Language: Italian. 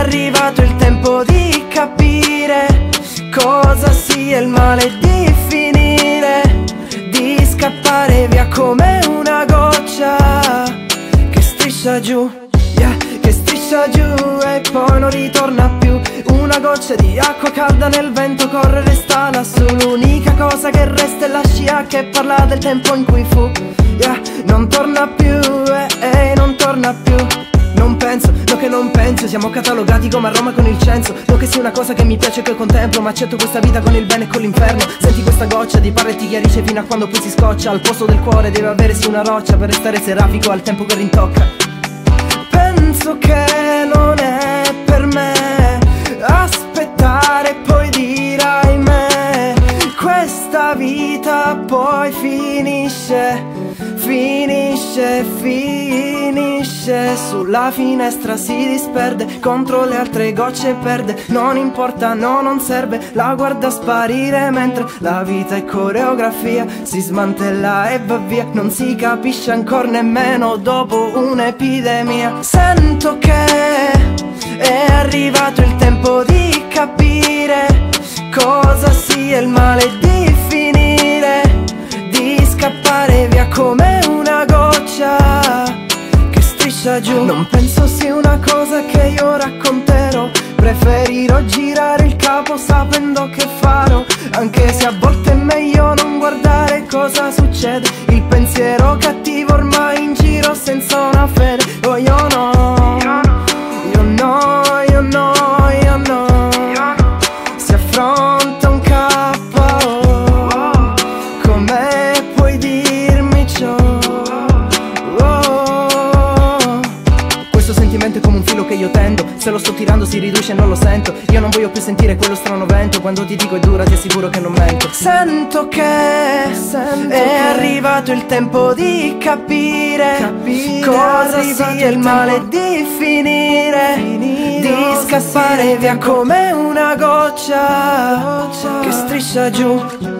Arrivato il tempo di capire cosa sia il male di finire, di scappare via come una goccia che striscia giù, yeah, che striscia giù e poi non ritorna più. Una goccia di acqua calda nel vento corre resta lassù L'unica cosa che resta è la scia che parla del tempo in cui fu yeah, Siamo catalogati come a Roma con il censo. No che sia una cosa che mi piace e che contemplo Ma accetto questa vita con il bene e con l'inferno. Senti questa goccia di parla e ti chiarisce fino a quando poi si scoccia. Al posto del cuore deve avere su una roccia Per restare serafico al tempo che rintocca. Penso che non è per me Aspettare poi dirai me Questa vita poi finisce Finisce, finisce. Sulla finestra si disperde Contro le altre gocce perde. Non importa, no, non serve La guarda sparire mentre la vita è coreografia. Si smantella e va via Non si capisce ancora nemmeno dopo un'epidemia. Sento che è arrivato il tempo di capire Cosa sia il male striscia giù. Non penso sia una cosa che io racconterò. Preferirò girare il capo sapendo che farò. Anche se a volte è meglio non guardare cosa succede. Il pensiero cattivo ormai in giro senza una fede. Oh È come un filo che io tendo. Se lo sto tirando si riduce e non lo sento. Io non voglio più sentire quello strano vento. Quando ti dico è dura ti assicuro che non mento. Sento che è arrivato il tempo di capire, Cosa sia il male di finire, Di scappare via come una goccia. Che striscia giù